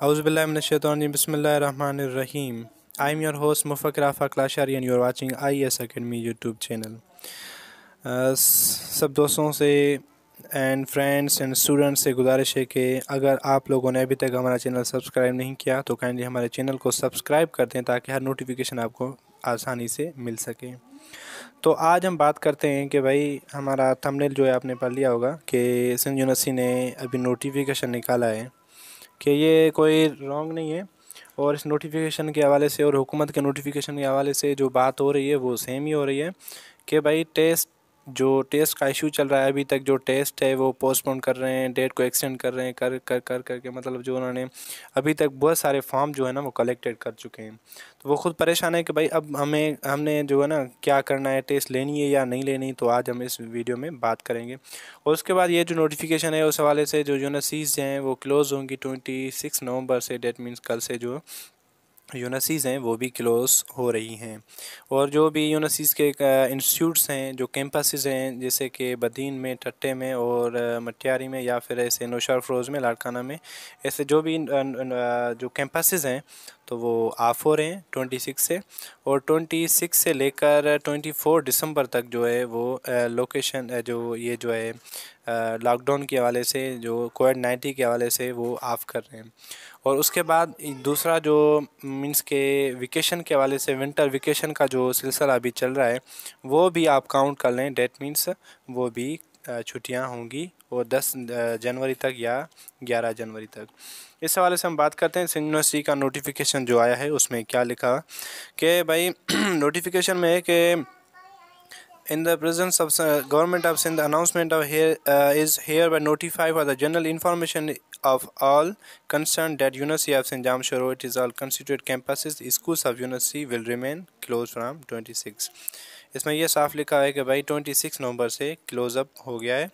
اعوذ باللہ من الشیطان الرجیم، بسم اللہ الرحمن الرحیم۔ آئی ایم یور ہوسٹ مفق رافہ کلاشاری and your watching I S Academy YouTube channel سب دوستوں سے اینڈ فرینڈس اینڈ اسٹوڈنٹس سے گزارش ہے کہ اگر آپ لوگوں نے ابھی تک ہمارا چینل سبسکرائب نہیں کیا تو کائنڈلی ہمارے چینل کو سبسکرائب کر دیں تاکہ ہر نوٹیفیکیشن آپ کو آسانی سے مل سکے۔ تو آج ہم بات کرتے ہیں کہ بھائی ہمارا تھمنیل جو ہے آپ نے پڑھ لیا ہوگا کہ سندھ یونیورسٹی نے ابھی نوٹیفیکیشن نکالا ہے۔ کہ یہ کوئی رانگ نہیں ہے اور اس نوٹیفیکیشن کے حوالے سے اور حکومت کے نوٹیفیکیشن کے حوالے سے جو بات ہو رہی ہے وہ سیم ہی ہو رہی ہے کہ بھائی ٹیسٹ جو ٹیسٹ کا ایشو چل رہا ہے ابھی تک جو ٹیسٹ ہے وہ پوسٹ پون کر رہے ہیں، ڈیٹ کو ایکسٹینڈ کر رہے ہیں، کر کر کر کر کے مطلب جو انہوں نے ابھی تک بہت سارے فارم جو ہے نا وہ کلیکٹیڈ کر چکے ہیں۔ تو وہ خود پریشان ہے کہ بھائی اب ہمیں، ہم نے جو ہے نا کیا کرنا ہے، ٹیسٹ لینی ہے یا نہیں لینی، تو آج ہم اس ویڈیو میں بات کریں گے۔ اور اس کے بعد یہ جو نوٹیفیکیشن ہے، اس حوالے سے جو یونیسیز ہیں، وہ کلوز ہوں گی ٹوئنٹی سکس نومبر سے ڈیٹ مینس کل سے جو یونسیز ہیں، وہ بھی کلوز ہو رہی ہیں۔ اور جو بھی یونسیز کے انسٹیٹیوٹس ہیں، جو کیمپسز ہیں، جیسے کہ بدین میں ٹھٹے میں، اور مٹیاری میں، یا پھر ایسے نوشار فروز میں لاڑکانہ میں، ایسے جو بھی جو کیمپسز ہیں تو وہ آف ہو رہے ہیں ٹونٹی سکس سے اور ٹونٹی سکس سے لے کر ٹونٹی فور دسمبر تک جو ہے وہ لوکیشن جو یہ جو ہے لاک ڈاؤن کے حوالے سے جو کووڈ نائنٹی کے حوالے سے وہ آف کر رہے ہیں۔ اور اس کے بعد دوسرا جو مینس کے ویکیشن کے حوالے سے ونٹر ویکیشن کا جو سلسلہ ابھی چل رہا ہے وہ بھی آپ کاؤنٹ کر لیں۔ ڈیٹ مینس وہ بھی چھٹیاں ہوں گی، وہ دس جنوری تک یا گیارہ جنوری تک۔ اس حوالے سے ہم بات کرتے ہیں یونیورسٹی کا نوٹیفکیشن جو آیا ہے، اس میں کیا لکھا کہ بھائی نوٹیفیکیشن میں ہے کہ in dozens of government of Sindh announcement is hereby notify for the general information of all concern that University of Sindh jam it is all campuses schools of university will remain closed from twenty six اس میں یہ صاف لکھا ہے کہ بھائی twenty six نومبر سے close up ہو گیا ہے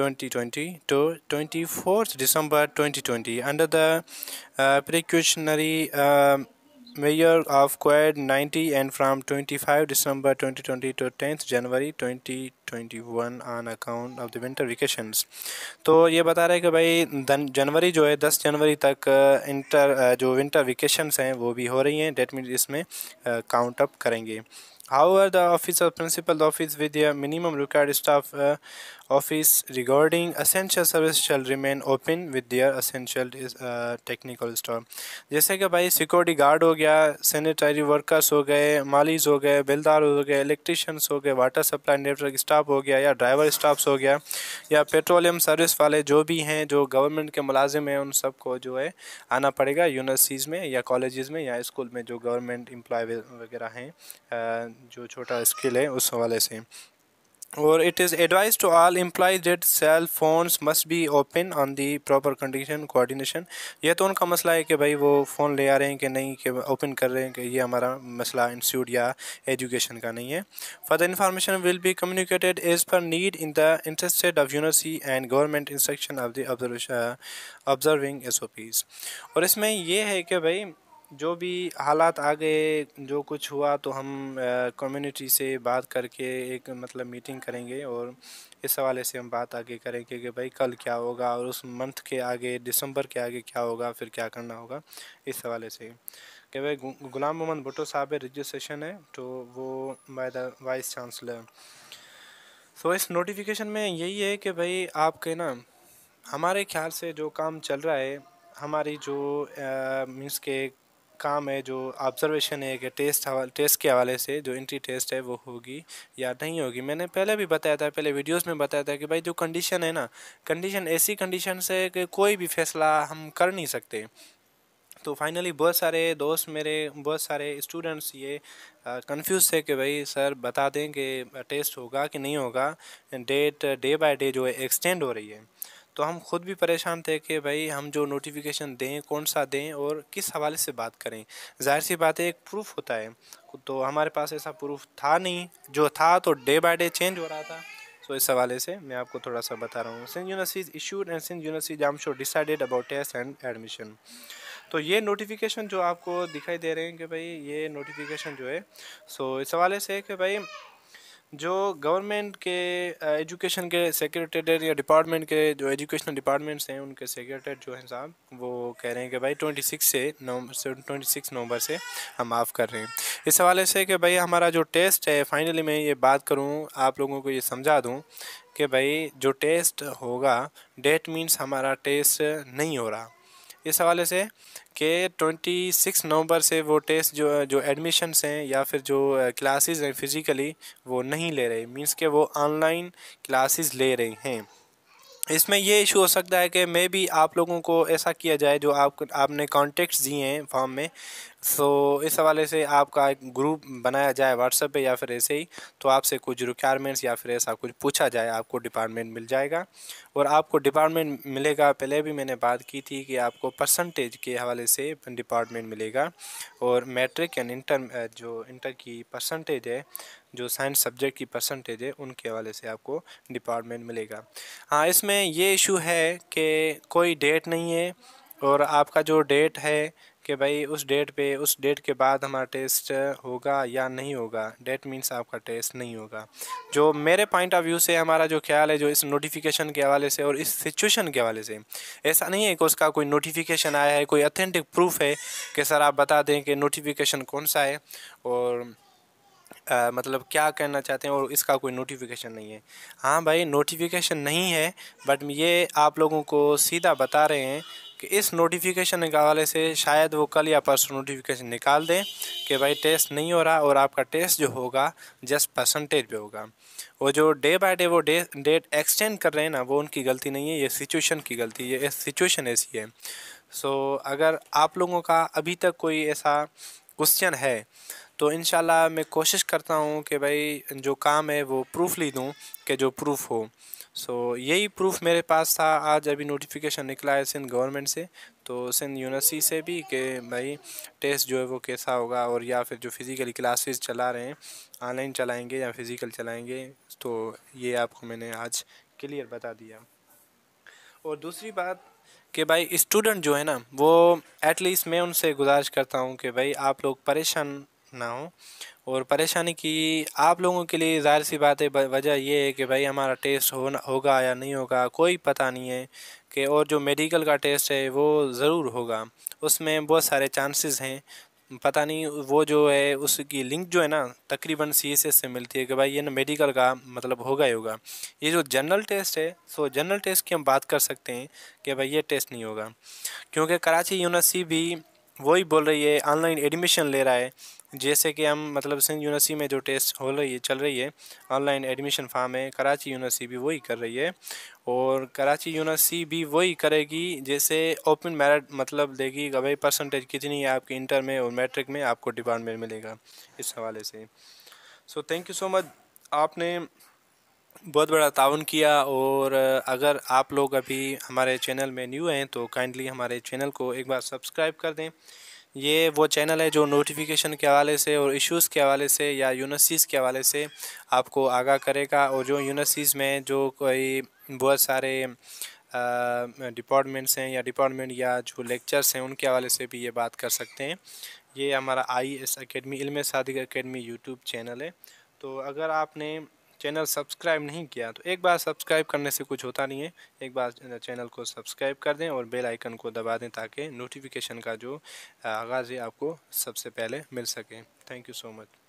2020 تو to twenty fourth December twenty twenty under the precautionary measure of COVID nineteen and from twenty five December twenty تو to tenth January twenty twenty one on account of the winter vacations تو یہ بتا رہے کہ بھائی جنوری جو ہے دس جنوری تک uh, انٹر uh, جو ونٹر ویکیشنس ہیں وہ بھی ہو رہی ہیں. ڈیٹ مینس اس میں uh, کاؤنٹ اپ کریں گے. However, the Office of Principal Office with a minimum required staff uh, office regarding essential service shall remain open with their essential uh, technical store جیسے کہ بھائی سیکورٹی گارڈ ہو گیا sanitary workers ہو گئے مالیز ہو گئے بلدار ہو گئے electricians ہو گئے واٹر سپلائی نیٹورک اسٹاف ہو گیا یا ڈرائیور اسٹافس ہو گیا یا پیٹرولیم سروس والے جو بھی ہیں جو گورنمنٹ کے ملازم ہیں ان سب کو جو ہے آنا پڑے گا یونیورسٹیز میں یا کالجز میں یا اسکول میں جو گورنمنٹ امپلائی وغیرہ ہیں جو چھوٹا اسکل ہے، اس حوالے سے۔ اور it is advised to all employee that cell phones must be open on the proper condition coordination یہ تو ان کا مسئلہ ہے کہ بھائی وہ فون لے آ رہے ہیں کہ نہیں، کہ اوپن کر رہے ہیں کہ یہ ہمارا مسئلہ انسٹیٹیوٹ یا ایجوکیشن کا نہیں ہے۔ Further information will be communicated as per need in the interested of university and government instruction of the observation observing S O Ps اور اس میں یہ ہے کہ بھائی جو بھی حالات آگے جو کچھ ہوا تو ہم کمیونٹی سے بات کر کے ایک مطلب میٹنگ کریں گے اور اس حوالے سے ہم بات آگے کریں گے کہ بھائی کل کیا ہوگا اور اس منتھ کے آگے، دسمبر کے آگے کیا ہوگا، پھر کیا کرنا ہوگا، اس حوالے سے۔ کہ بھائی غلام محمد بھٹو صاحب رجسٹریشن ہے تو وہ بائی دا وائس چانسلر تو اس نوٹیفیکیشن میں یہی ہے کہ بھائی آپ کے نا، ہمارے خیال سے جو کام چل رہا ہے، ہماری جو مینس کے کام ہے جو آبزرویشن ہے کہ ٹیسٹ ٹیسٹ کے حوالے سے جو انٹری ٹیسٹ ہے وہ ہوگی یا نہیں ہوگی۔ میں نے پہلے بھی بتایا تھا، پہلے ویڈیوز میں بتایا تھا کہ بھائی جو کنڈیشن ہے نا کنڈیشن ایسی کنڈیشن سے کہ کوئی بھی فیصلہ ہم کر نہیں سکتے۔ تو فائنلی بہت سارے دوست میرے، بہت سارے اسٹوڈنٹس یہ کنفیوز تھے کہ بھائی سر بتا دیں کہ ٹیسٹ ہوگا کہ نہیں ہوگا۔ ڈیٹ ڈے بائی ڈے جو ہے ایکسٹینڈ ہو رہی ہے۔ تو ہم خود بھی پریشان تھے کہ بھائی ہم جو نوٹیفیکیشن دیں، کون سا دیں اور کس حوالے سے بات کریں۔ ظاہر سی بات ہے، ایک پروف ہوتا ہے۔ تو ہمارے پاس ایسا پروف تھا نہیں۔ جو تھا تو ڈے بائی ڈے چینج ہو رہا تھا۔ تو اس حوالے سے میں آپ کو تھوڑا سا بتا رہا ہوں۔ Sindh university issued and Sindh university Jamshoro decided about test and admission تو یہ نوٹیفیکیشن جو آپ کو دکھائی دے رہے ہیں کہ بھائی یہ نوٹیفیکیشن جو ہے سو اس حوالے سے کہ بھائی جو گورنمنٹ کے uh, ایجوکیشن کے سیکریٹریٹ یا ڈپارٹمنٹ کے جو ایجوکیشنل ڈپارٹمنٹس ہیں، ان کے سیکریٹریٹ جو ہیں صاحب، وہ کہہ رہے ہیں کہ بھائی ٹوئنٹی سکس سے نومبر سے ٹوئنٹی سکس نومبر سے ہم آف کر رہے ہیں۔ اس حوالے سے کہ بھائی ہمارا جو ٹیسٹ ہے فائنلی میں یہ بات کروں، آپ لوگوں کو یہ سمجھا دوں کہ بھائی جو ٹیسٹ ہوگا ڈیٹ مینس ہمارا ٹیسٹ نہیں ہو رہا۔ اس حوالے سے کہ ٹوئنٹی سکس نومبر سے وہ ٹیسٹ جو جو ایڈمیشنس ہیں یا پھر جو کلاسز ہیں فزیکلی وہ نہیں لے رہے مینس کہ وہ آن لائن کلاسز لے رہے ہیں۔ اس میں یہ ایشو ہو سکتا ہے کہ میں بھی آپ لوگوں کو ایسا کیا جائے جو آپ آپ نے کانٹیکٹس دیے ہیں فارم میں سو اس حوالے سے آپ کا ایک گروپ بنایا جائے واٹس ایپ پہ یا پھر ایسے ہی، تو آپ سے کچھ ریکوائرمنٹس یا پھر ایسا کچھ پوچھا جائے، آپ کو ڈپارٹمنٹ مل جائے گا۔ اور آپ کو ڈپارٹمنٹ ملے گا، پہلے بھی میں نے بات کی تھی کہ آپ کو پرسنٹیج کے حوالے سے ڈپارٹمنٹ ملے گا۔ اور میٹرک اینڈ انٹر جو انٹر کی پرسنٹیج ہے، جو سائنس سبجیکٹ کی پرسنٹیج ہے، ان کے حوالے سے آپ کو ڈپارٹمنٹ ملے گا۔ ہاں اس میں یہ ایشو ہے کہ کوئی ڈیٹ نہیں ہے اور آپ کا جو ڈیٹ ہے کہ بھائی اس ڈیٹ پہ، اس ڈیٹ کے بعد ہمارا ٹیسٹ ہوگا یا نہیں ہوگا۔ ڈیٹ مینس آپ کا ٹیسٹ نہیں ہوگا۔ جو میرے پوائنٹ آف ویو سے، ہمارا جو خیال ہے، جو اس نوٹیفیکیشن کے حوالے سے اور اس سچویشن کے حوالے سے، ایسا نہیں ہے کہ اس کا کوئی نوٹیفیکیشن آیا ہے، کوئی اتھینٹک پروف ہے کہ سر آپ بتا دیں کہ نوٹیفیکیشن کون سا ہے اور مطلب کیا کہنا چاہتے ہیں اور اس کا کوئی نوٹیفیکیشن نہیں ہے۔ ہاں بھائی نوٹیفیکیشن نہیں ہے بٹ یہ آپ لوگوں کو سیدھا بتا رہے ہیں کہ اس نوٹیفیکیشن کے حوالے سے شاید وہ کل یا پرسوں نوٹیفیکیشن نکال دیں کہ بھائی ٹیسٹ نہیں ہو رہا اور آپ کا ٹیسٹ جو ہوگا جسٹ پرسنٹیج پہ ہوگا۔ وہ جو ڈے بائی ڈے وہ ڈے ڈیٹ ایکسٹینڈ کر رہے ہیں نا، وہ ان کی غلطی نہیں ہے، یہ سچویشن کی غلطی ہے، یہ سچویشن ایسی ہے۔ سو اگر آپ لوگوں کا ابھی تک کوئی ایسا کوشچن ہے، تو انشاءاللہ میں کوشش کرتا ہوں کہ بھائی جو کام ہے وہ پروف لی دوں، کہ جو پروف ہو۔ سو یہی پروف میرے پاس تھا۔ آج ابھی نوٹیفیکیشن نکلا ہے سندھ گورنمنٹ سے۔ تو سندھ یونیورسٹی سے بھی کہ بھائی ٹیسٹ جو ہے وہ کیسا ہوگا اور یا پھر جو فزیکلی کلاسز چلا رہے ہیں آن لائن چلائیں گے یا فزیکل چلائیں گے؟ تو یہ آپ کو میں نے آج کلیئر بتا دیا۔ اور دوسری بات کہ بھائی اسٹوڈنٹ جو ہے نا، وہ ایٹ لیسٹ میں ان سے گزارش کرتا ہوں کہ بھائی آپ لوگ پریشان نہ ہوں۔ اور پریشانی کی آپ لوگوں کے لیے ظاہر سی بات ہے وجہ یہ ہے کہ بھائی ہمارا ٹیسٹ ہونا ہوگا یا نہیں ہوگا، کوئی پتہ نہیں ہے کہ اور جو میڈیکل کا ٹیسٹ ہے وہ ضرور ہوگا۔ اس میں بہت سارے چانسز ہیں۔ پتہ نہیں وہ جو ہے، اس کی لنک جو ہے نا، تقریباً سی ایس ایس سے ملتی ہے کہ بھائی یہ نا میڈیکل کا مطلب ہوگا ہی ہوگا۔ یہ جو جنرل ٹیسٹ ہے، سو جنرل ٹیسٹ کی ہم بات کر سکتے ہیں کہ بھائی یہ ٹیسٹ نہیں ہوگا۔ کیونکہ کراچی یونیورسٹی بھی وہی بول رہی ہے آن لائن ایڈمیشن لے رہا ہے۔ جیسے کہ ہم مطلب سندھ یونیورسٹی میں جو ٹیسٹ ہو رہی ہے، چل رہی ہے آن لائن ایڈمیشن فارم ہے۔ کراچی یونیورسٹی بھی وہی کر رہی ہے۔ اور کراچی یونیورسٹی بھی وہی کرے گی جیسے اوپن میرٹ مطلب دے گی۔ کہ بھائی پرسنٹیج کتنی ہے آپ کی انٹر میں اور میٹرک میں، آپ کو ڈپارٹمنٹ ملے گا۔ اس حوالے سے۔ سو تھینک یو سو مچ آپ نے بہت بڑا تعاون کیا اور اگر آپ لوگ ابھی ہمارے چینل میں نیو ہیں تو کائنڈلی ہمارے چینل کو ایک بار سبسکرائب کر دیں۔ یہ وہ چینل ہے جو نوٹیفیکیشن کے حوالے سے اور ایشوز کے حوالے سے یا یونیورسٹیز کے حوالے سے آپ کو آگاہ کرے گا اور جو یونیورسٹیز میں جو کوئی بہت سارے ڈپارٹمنٹس ہیں یا ڈپارٹمنٹ یا جو لیکچرس ہیں ان کے حوالے سے بھی یہ بات کر سکتے ہیں۔ یہ ہمارا آئی ایس اکیڈمی علم صادق اکیڈمی یوٹیوب چینل ہے۔ تو اگر آپ نے چینل سبسکرائب نہیں کیا تو ایک بار سبسکرائب کرنے سے کچھ ہوتا نہیں ہے۔ ایک بار چینل کو سبسکرائب کر دیں اور بیل آئیکن کو دبا دیں تاکہ نوٹیفیکیشن کا جو آغاز ہے آپ کو سب سے پہلے مل سکے۔ Thank you so much